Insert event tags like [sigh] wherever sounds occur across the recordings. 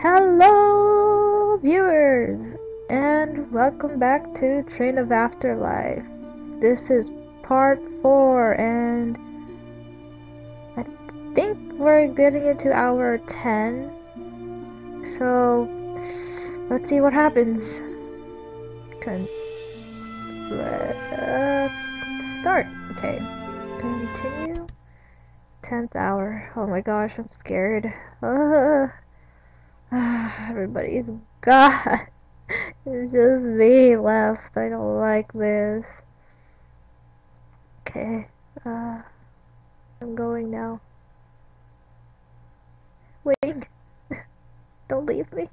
Hello, viewers, and welcome back to Train of Afterlife. This is part 4, and I think we're getting into hour 10. So, let's see what happens. Con uh, start. Okay. Continue. 10th hour. Oh my gosh, I'm scared. [laughs] Uh. [sighs] Everybody's gone. [laughs] It's just me left. I don't like this. Okay. Uh, I'm going now. Wait. [laughs] don't leave me.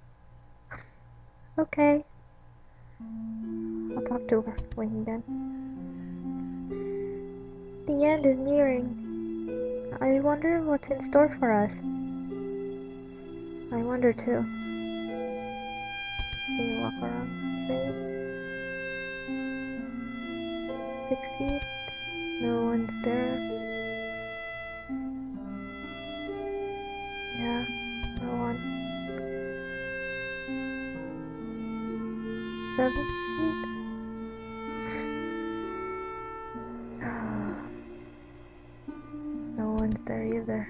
Okay. I'll talk to her when you're done. The end is nearing. I wonder what's in store for us. I wonder too. See you walk around. Three. Six feet. No one's there. Yeah, no one. Seven feet. [sighs] no one's there either.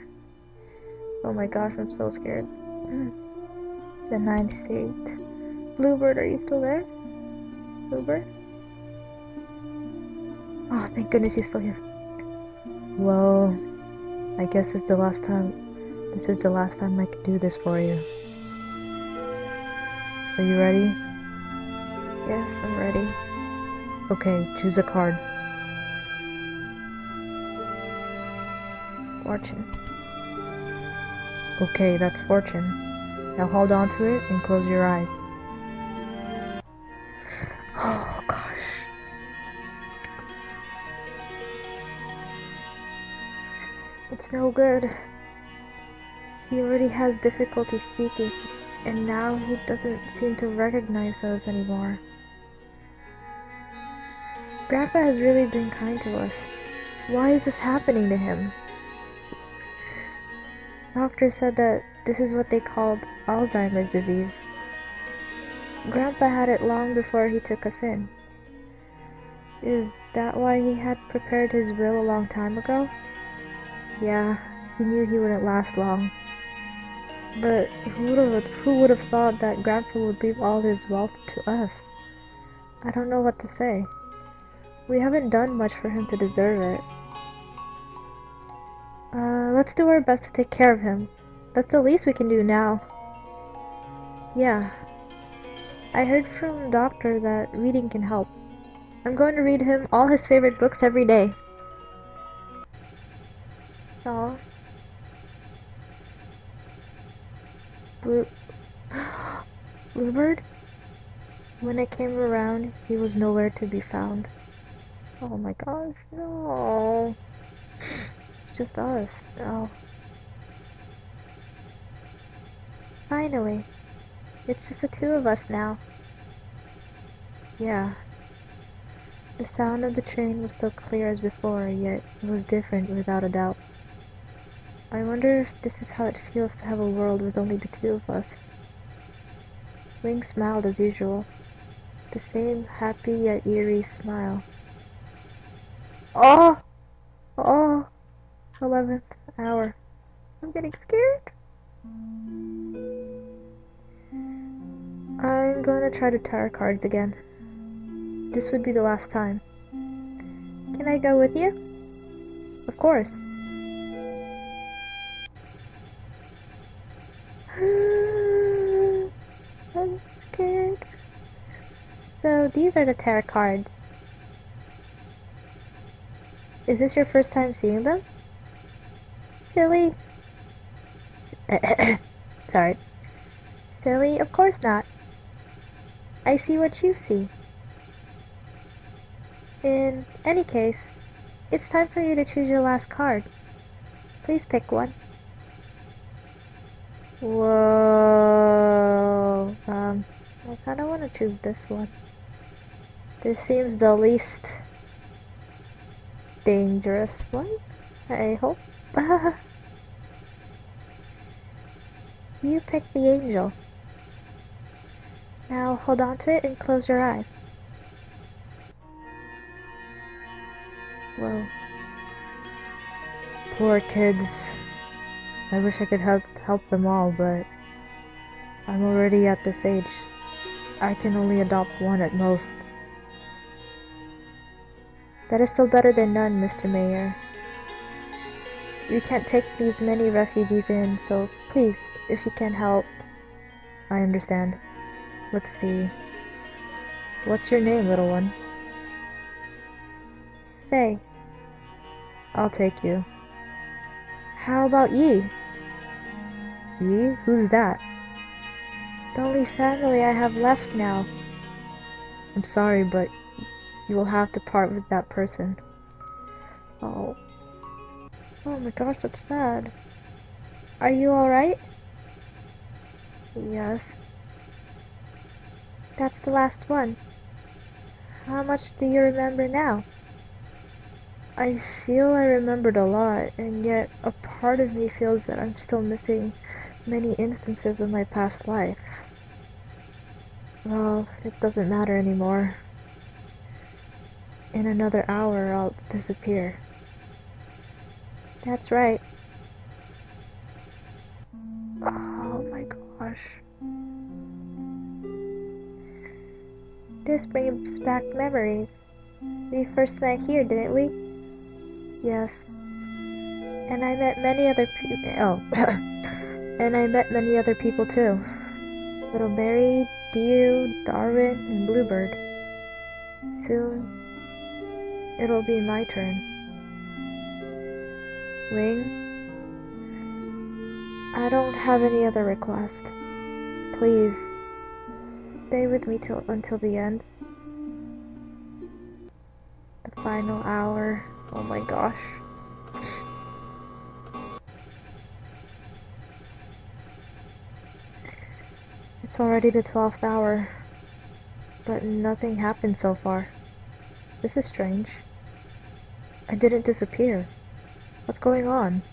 Oh my gosh, I'm so scared. The 98th. Bluebird, are you still there? Bluebird? Oh, thank goodness he's still here. Well, I guess it's the last time. This is the last time I can do this for you. Are you ready? Yes, I'm ready. Okay, choose a card. Fortune. Okay, that's fortune. Now hold on to it and close your eyes. Oh gosh. It's no good. He already has difficulty speaking, and now he doesn't seem to recognize us anymore. Grandpa has really been kind to us. Why is this happening to him? Doctor said that this is what they called Alzheimer's disease. Grandpa had it long before he took us in. Is that why he had prepared his will a long time ago? Yeah, he knew he wouldn't last long. But who would have who would have thought that Grandpa would leave all his wealth to us? I don't know what to say. We haven't done much for him to deserve it. Uh, let's do our best to take care of him. That's the least we can do now. Yeah. I heard from doctor that reading can help. I'm going to read him all his favorite books every day. Aw. Blue... [gasps] Bluebird? When I came around, he was nowhere to be found. Oh my gosh, no just us. Oh. Finally. It's just the two of us now. Yeah. The sound of the train was still clear as before, yet it was different without a doubt. I wonder if this is how it feels to have a world with only the two of us. Wing smiled as usual. The same happy yet eerie smile. Oh! Oh! 11th hour. I'm getting scared. I'm gonna try to tarot cards again. This would be the last time. Can I go with you? Of course. [sighs] I'm scared. So these are the tarot cards. Is this your first time seeing them? Silly. [coughs] Sorry. Silly? Of course not. I see what you see. In any case, it's time for you to choose your last card. Please pick one. Whoa. Um, I kinda wanna choose this one. This seems the least dangerous one, I hope. [laughs] you pick the angel. Now hold on to it and close your eyes. Whoa. Poor kids. I wish I could help help them all, but I'm already at this age. I can only adopt one at most. That is still better than none, Mr. Mayor. We can't take these many refugees in, so please, if you can help. I understand. Let's see. What's your name, little one? Faye. I'll take you. How about Yi? Yi? Who's that? The only family I have left now. I'm sorry, but you will have to part with that person. Oh. Oh my gosh, that's sad. Are you alright? Yes. That's the last one. How much do you remember now? I feel I remembered a lot, and yet a part of me feels that I'm still missing many instances of my past life. Well, it doesn't matter anymore. In another hour, I'll disappear. That's right. Oh my gosh. This brings back memories. We first met here, didn't we? Yes. And I met many other people. Oh. [coughs] and I met many other people too. Little Mary, Dio, Darwin, and Bluebird. Soon, it'll be my turn. Wing? I don't have any other request. Please, stay with me till until the end. The final hour. Oh my gosh. It's already the 12th hour, but nothing happened so far. This is strange. I didn't disappear. What's going on?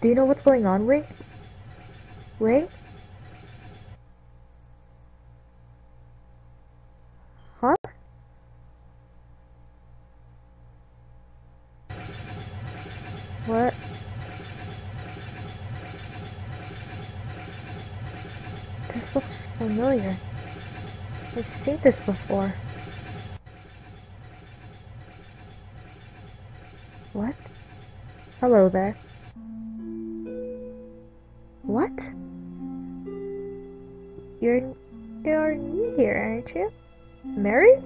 Do you know what's going on, Wing? Wing? What? This looks familiar. I've seen this before. What? Hello there. What? You're you're new here, aren't you? Mary?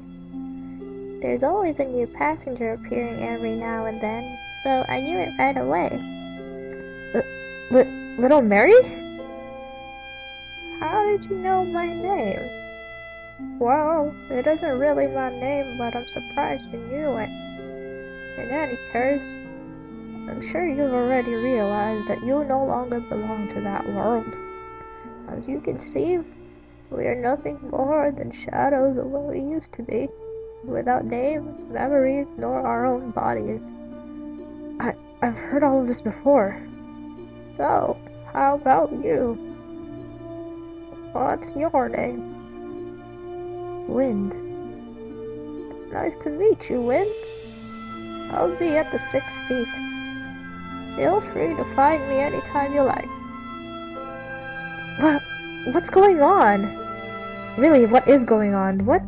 There's always a new passenger appearing every now and then so I knew it right away. L little Mary? How did you know my name? Well, it isn't really my name, but I'm surprised you knew it. In any case, I'm sure you've already realized that you no longer belong to that world. As you can see, we are nothing more than shadows of what we used to be, without names, memories, nor our own bodies. I, I've heard all of this before. So, how about you? What's your name? Wind. It's nice to meet you, Wind. I'll be at the sixth feet. Feel free to find me anytime you like. What? What's going on? Really, what is going on? What?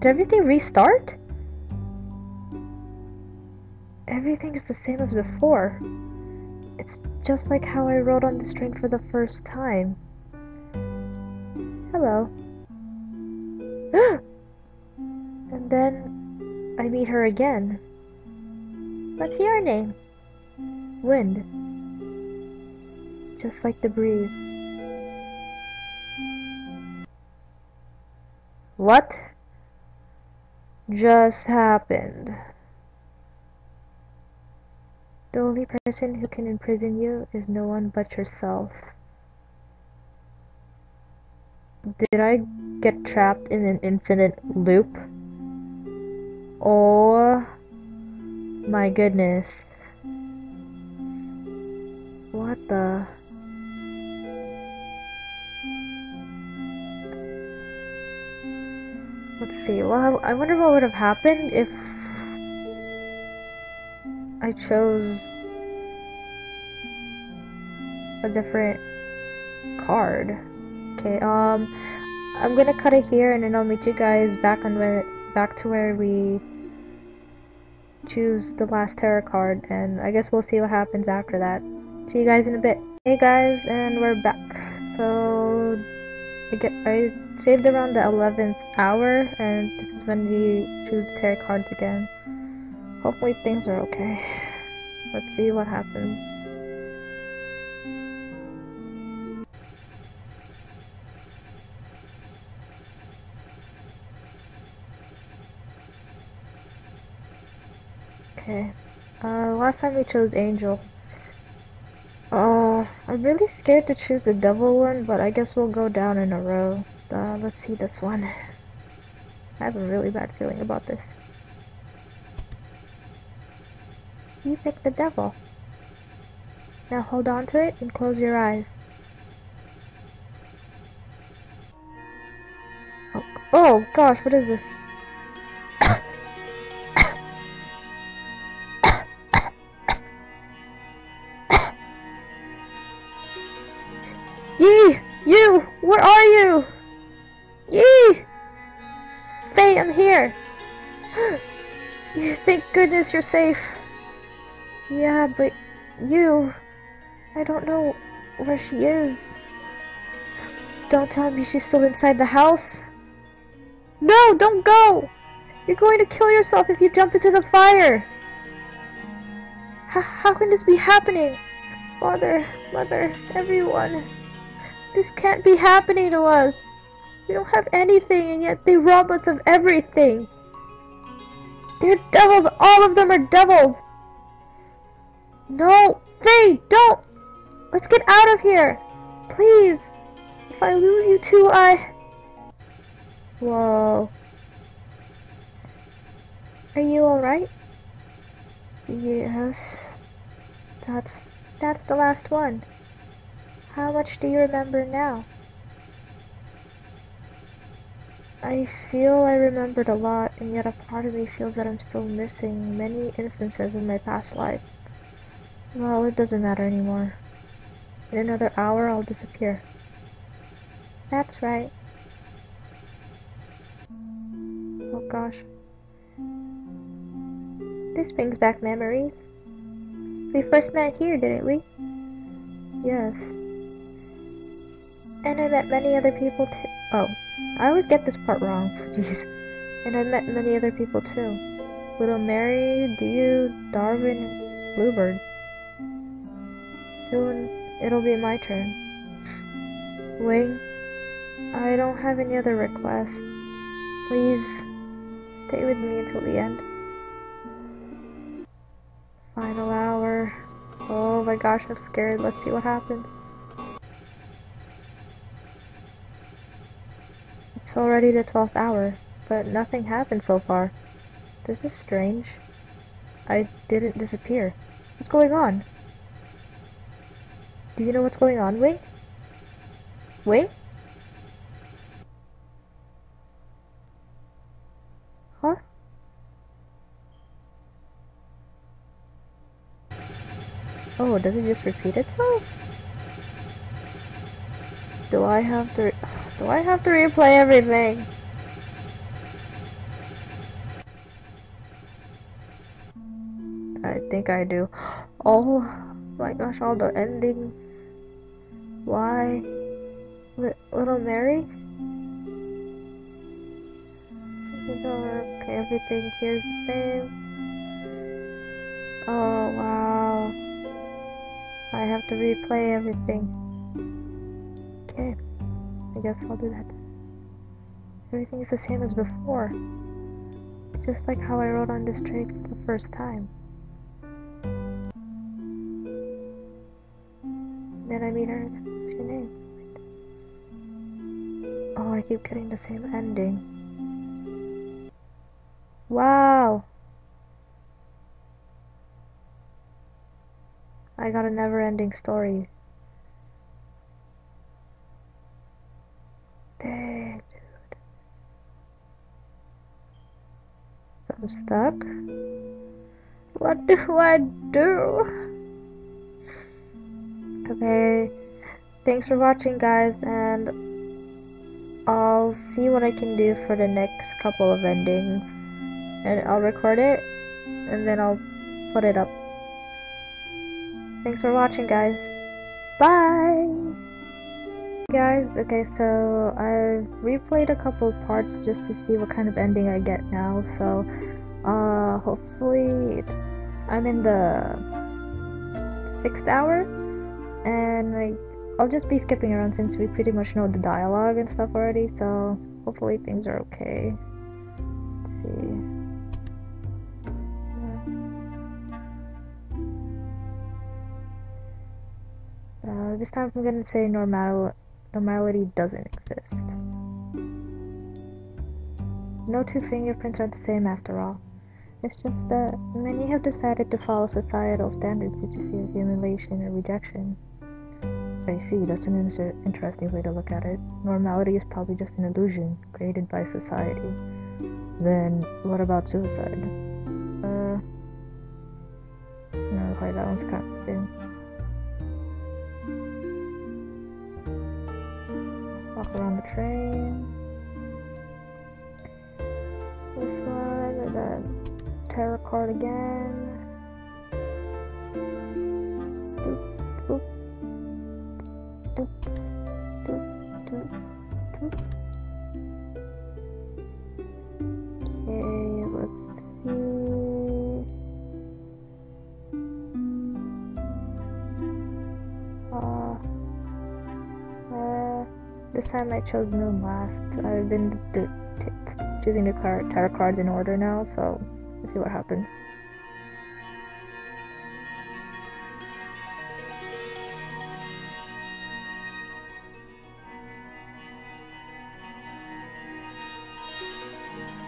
Did everything restart? Everything is the same as before. It's just like how I rode on this train for the first time. Hello. [gasps] and then I meet her again. What's your name? Wind. Just like the breeze. What just happened? The only person who can imprison you is no one but yourself. Did I get trapped in an infinite loop? Oh my goodness. What the? let's see. Well, I wonder what would have happened if I chose a different card. Okay, um, I'm gonna cut it here and then I'll meet you guys back on where, back to where we choose the last tarot card and I guess we'll see what happens after that. See you guys in a bit. Hey guys, and we're back. So, I get I saved around the 11th hour and this is when we choose tarot cards again. Hopefully things are okay. Let's see what happens. Okay. Uh, last time we chose Angel. I'm really scared to choose the devil one, but I guess we'll go down in a row. Uh, let's see this one. I have a really bad feeling about this. You pick the devil. Now hold on to it and close your eyes. Oh, oh gosh, what is this? You're safe. Yeah, but you... I don't know where she is. Don't tell me she's still inside the house. No, don't go! You're going to kill yourself if you jump into the fire! H how can this be happening? Father, mother, everyone. This can't be happening to us. We don't have anything and yet they rob us of everything. They're devils, all of them are devils. No, Faye, don't! Let's get out of here! Please! If I lose you two, I... Whoa. Are you alright? Yes. That's... that's the last one. How much do you remember now? I feel I remembered a lot, and yet a part of me feels that I'm still missing many instances of my past life. Well, it doesn't matter anymore. In another hour, I'll disappear. That's right. Oh gosh. This brings back memories. We first met here, didn't we? Yes. And I met many other people too. Oh, I always get this part wrong. [laughs] Jeez. And I've met many other people too. Little Mary, Dio, Darwin, Bluebird. Soon it'll be my turn. Wing, I don't have any other requests. Please stay with me until the end. Final hour. Oh my gosh, I'm scared. Let's see what happens. It's already the 12th hour, but nothing happened so far. This is strange. I didn't disappear. What's going on? Do you know what's going on, Wing? Wing? Huh? Oh, does it just repeat itself? Do I have to... Do I have to replay everything? I think I do. Oh my gosh, all the endings. Why? Little Mary? Okay, everything here's the same. Oh, wow. I have to replay everything. Okay, I guess I'll do that. Everything is the same as before. Just like how I wrote on this tray for the first time. Then I meet her. What's your name? Oh, I keep getting the same ending. Wow! I got a never ending story. I'm stuck. What do I do? Okay, thanks for watching guys and I'll see what I can do for the next couple of endings and I'll record it and then I'll put it up. Thanks for watching guys. Bye! Guys, okay so I've replayed a couple parts just to see what kind of ending I get now so uh hopefully I'm in the sixth hour and like I'll just be skipping around since we pretty much know the dialogue and stuff already, so hopefully things are okay. Let's see. Uh, this time I'm gonna say normal normality doesn't exist. No two fingerprints are the same after all. It's just that many have decided to follow societal standards due to fear of humiliation or rejection. I see, that's an inter interesting way to look at it. Normality is probably just an illusion created by society. Then, what about suicide? Uh, no, that one's kind of the same. Walk around the train. This one, and then tarot card again. This time I chose Moon last. I've been choosing the card tarot cards in order now, so let's see what happens.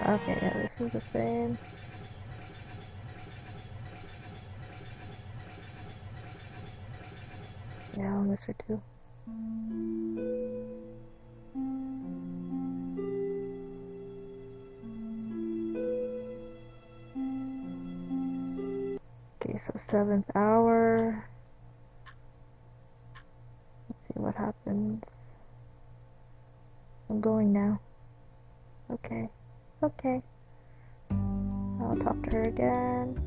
Okay, yeah, this is the same. Yeah, I'll miss her too. Seventh hour. Let's see what happens. I'm going now. Okay. Okay. I'll talk to her again.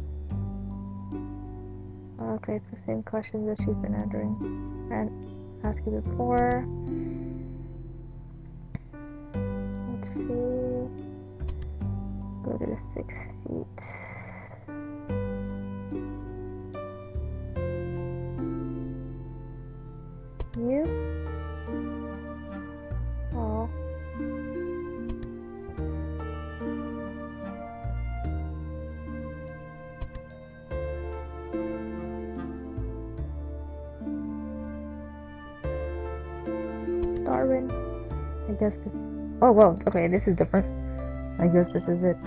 Okay, it's the same questions that she's been answering and asking before. Let's see. Go to the sixth seat. Guess this. Oh, well, okay, this is different. I guess this is it.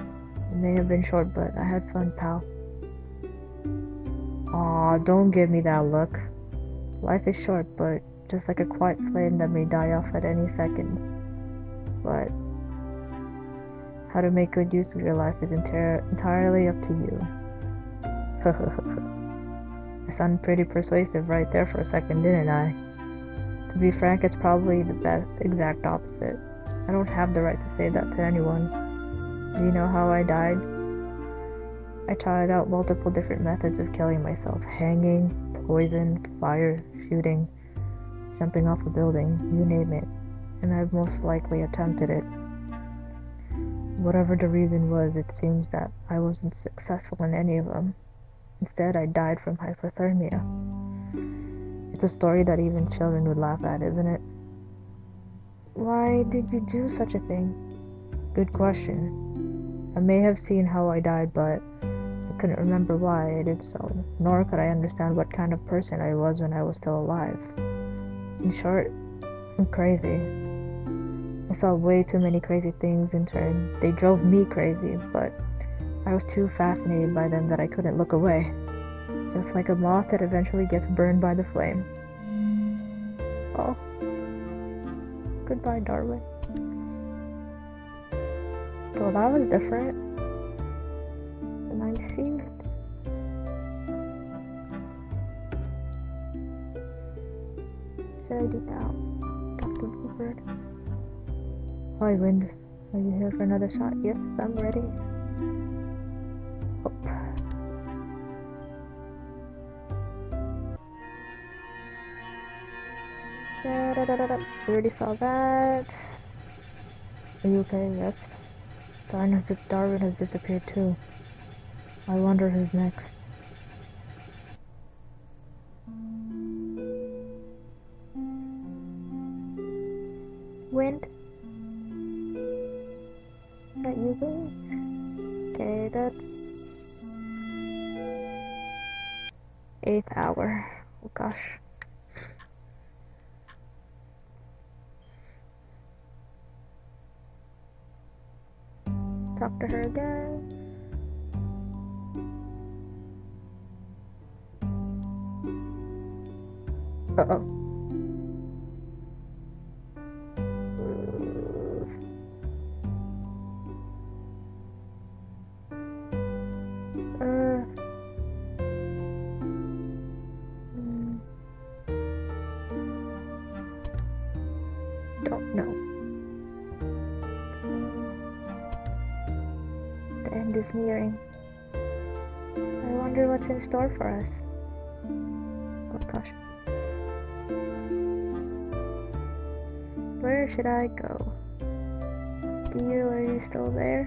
It may have been short, but I had fun, pal. Aw, don't give me that look. Life is short, but just like a quiet flame that may die off at any second. But how to make good use of your life is enti entirely up to you. [laughs] I sounded pretty persuasive right there for a second, didn't I? To be frank, it's probably the best exact opposite. I don't have the right to say that to anyone. Do you know how I died? I tried out multiple different methods of killing myself hanging, poison, fire, shooting, jumping off a building, you name it, and I've most likely attempted it. Whatever the reason was, it seems that I wasn't successful in any of them. Instead, I died from hypothermia. It's a story that even children would laugh at, isn't it? Why did you do such a thing? Good question. I may have seen how I died, but I couldn't remember why I did so, nor could I understand what kind of person I was when I was still alive. In short, I'm crazy. I saw way too many crazy things in turn. They drove me crazy, but I was too fascinated by them that I couldn't look away just like a moth that eventually gets burned by the flame. Oh. Goodbye, Darwin. Well, that was different. And I see. Should I do out, Dr. Bluebird. Hi, Wind. Are you here for another shot? Yes, I'm ready. We already saw that. Are you okay? Yes. Darn if Darwin has disappeared too. I wonder who's next. Wind? Is that you, Wind? Okay, that's... Eighth hour. Oh gosh. To her again. Uh oh. For us. Oh gosh. Where should I go? Do you, are you still there?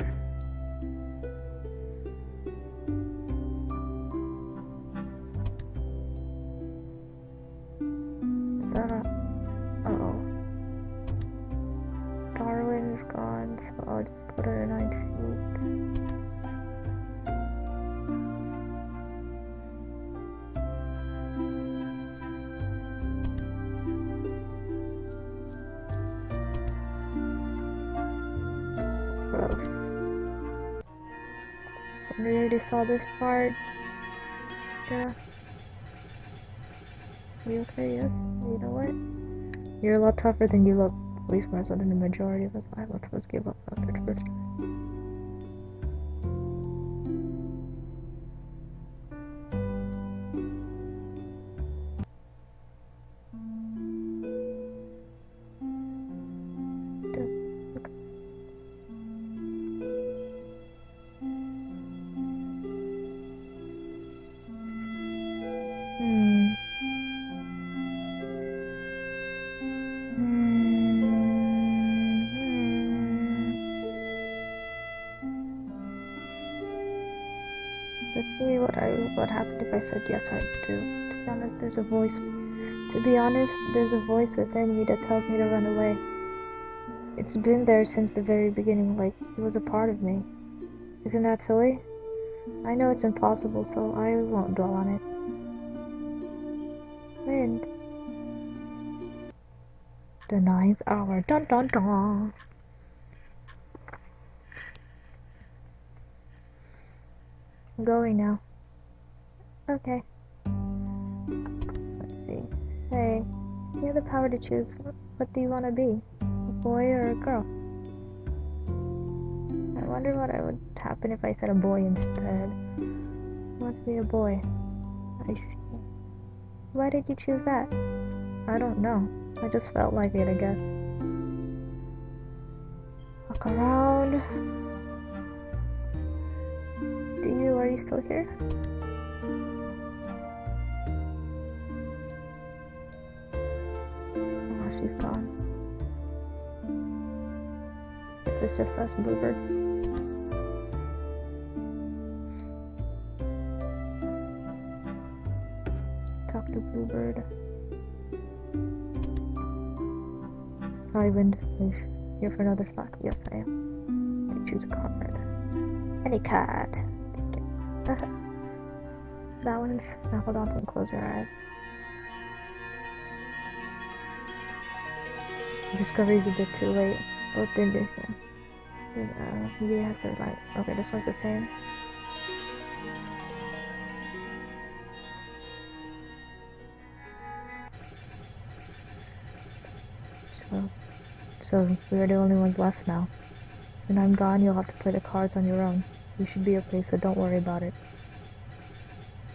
Lot tougher than you look. At least more so than the majority of us. I let us give up after the first try. What happened if I said yes I do. To be honest, there's a voice. To be honest, there's a voice within me that tells me to run away. It's been there since the very beginning, like it was a part of me. Isn't that silly? I know it's impossible, so I won't dwell on it. Wind. The ninth hour. Dun dun dun. I'm going now. Okay. Let's see. Say, you have the power to choose. What do you want to be? A boy or a girl? I wonder what would happen if I said a boy instead. I want to be a boy. I see. Why did you choose that? I don't know. I just felt like it, I guess. Look around. Do you, are you still here? It's just us, Bluebird. Talk to Bluebird. Are here for another slot? Yes, I am. I choose a card. Any card. It. [laughs] Balance. Now hold on to and close your eyes. Discovery's a bit too late. Both did this then. Uh, has to like. Okay, this one's the same. So, so we're the only ones left now. When I'm gone, you'll have to play the cards on your own. You should be okay, so don't worry about it.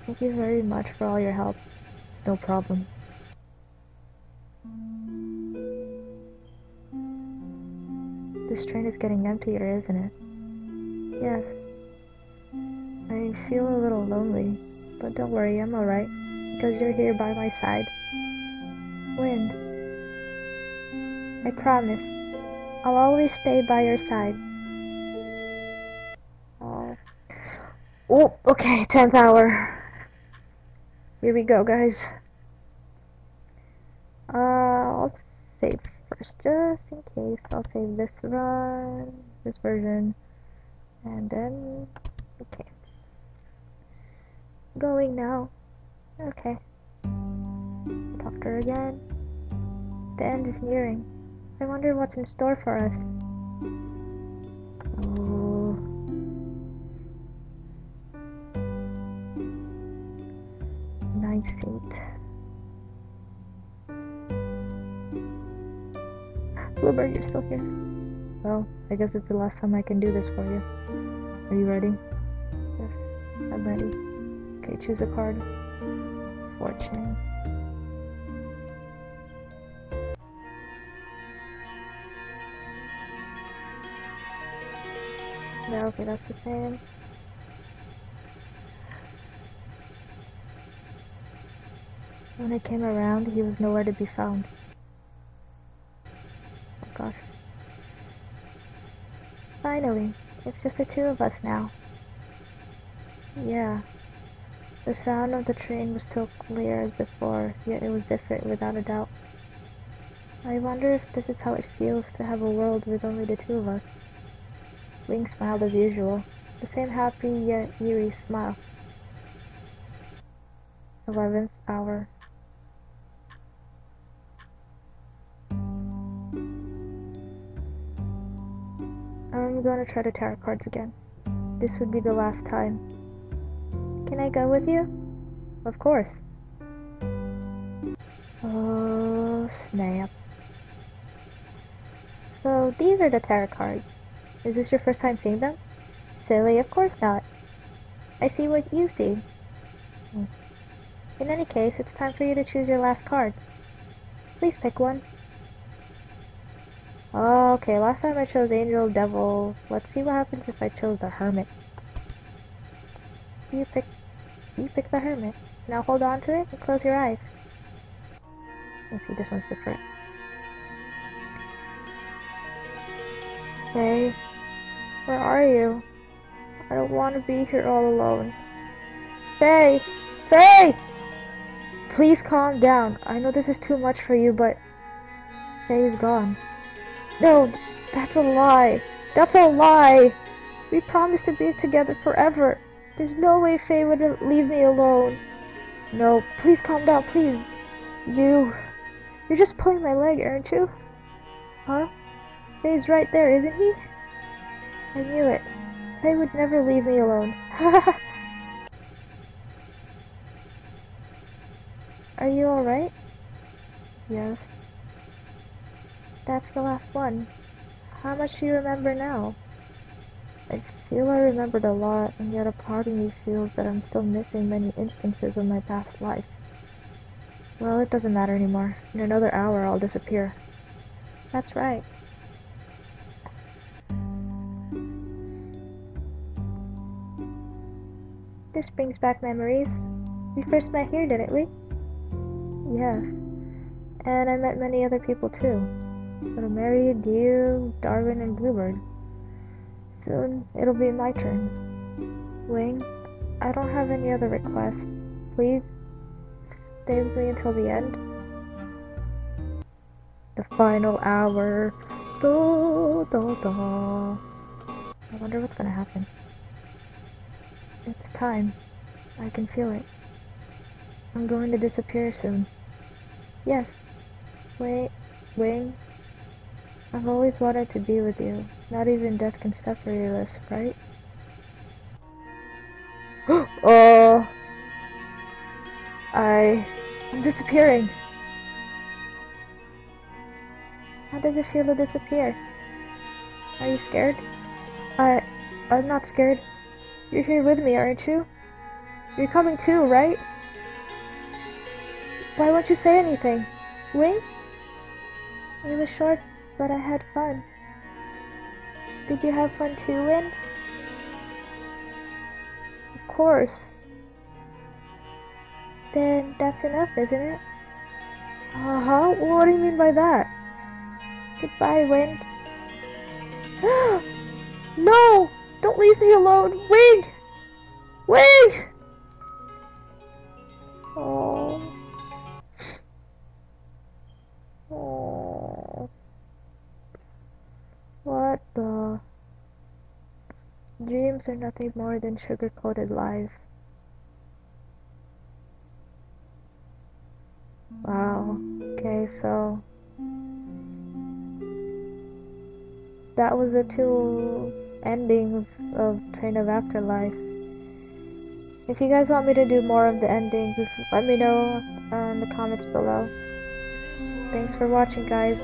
Thank you very much for all your help. It's no problem. This train is getting emptier, isn't it? Yes. I feel a little lonely, but don't worry, I'm alright, because you're here by my side. Wind. I promise. I'll always stay by your side. Oh. Okay, 10th hour. Here we go, guys. Uh, I'll save first, just in case. I'll save this run, this version, and then, okay. Going now. Okay. Her again. The end is nearing. I wonder what's in store for us. Oh. Nice seat. Bluebird, you're still here. Well, I guess it's the last time I can do this for you. Are you ready? Yes, I'm ready. Okay, choose a card. Fortune. Yeah, okay, that's the same. When I came around, he was nowhere to be found. Gosh. Finally, it's just the two of us now. Yeah. The sound of the train was still clear as before, yet it was different without a doubt. I wonder if this is how it feels to have a world with only the two of us. Wing smiled as usual, the same happy yet eerie smile. Eleventh hour. I'm gonna try the tarot cards again. This would be the last time. Can I go with you? Of course. Oh, snap. So, these are the tarot cards. Is this your first time seeing them? Silly, of course not. I see what you see. Hmm. In any case, it's time for you to choose your last card. Please pick one. Oh, okay, last time I chose Angel, Devil. Let's see what happens if I chose the Hermit. You pick, you pick the Hermit. Now hold on to it and close your eyes. Let's see, this one's different. Hey, where are you? I don't want to be here all alone. Faye! Faye! Please calm down. I know this is too much for you, but Faye is gone. No, that's a lie. That's a lie. We promised to be together forever. There's no way Faye would leave me alone. No, please calm down, please. You... You're just pulling my leg, aren't you? Huh? Faye's right there, isn't he? I knew it. Faye would never leave me alone. [laughs] Are you alright? Yes. That's the last one. How much do you remember now? I feel I remembered a lot, and yet a part of me feels that I'm still missing many instances of my past life. Well, it doesn't matter anymore. In another hour, I'll disappear. That's right. This brings back memories. We first met here, didn't we? Yes. And I met many other people too. Little Mary, Dio, Darwin, and Bluebird. Soon, it'll be my turn. Wing, I don't have any other requests. Please, stay with me until the end. The final hour. Da, da, da. I wonder what's gonna happen. It's time. I can feel it. I'm going to disappear soon. Yes. Wait, Wing. I've always wanted to be with you. Not even death can separate us, right? [gasps] oh. I... I'm disappearing. How does it feel to disappear? Are you scared? I... I'm not scared. You're here with me, aren't you? You're coming too, right? Why won't you say anything? Wing? It was short, but I had fun. Did you have fun too, Win? Of course. Then that's enough, isn't it? Uh-huh, what do you mean by that? Goodbye, Wind. [gasps] no! Don't leave me alone! Wind! Wind! Dreams are nothing more than sugar-coated lies. Wow. Okay, so that was the two endings of Train of Afterlife. If you guys want me to do more of the endings, let me know in the comments below. Thanks for watching, guys.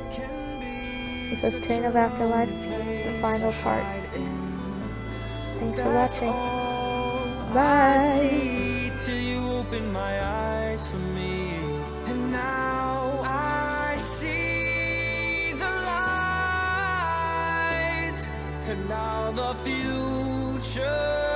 This is Train of Afterlife, the final part. Thanks for watching. Bye. Till you open my eyes for me. And now I see the light. And now the future is so bright.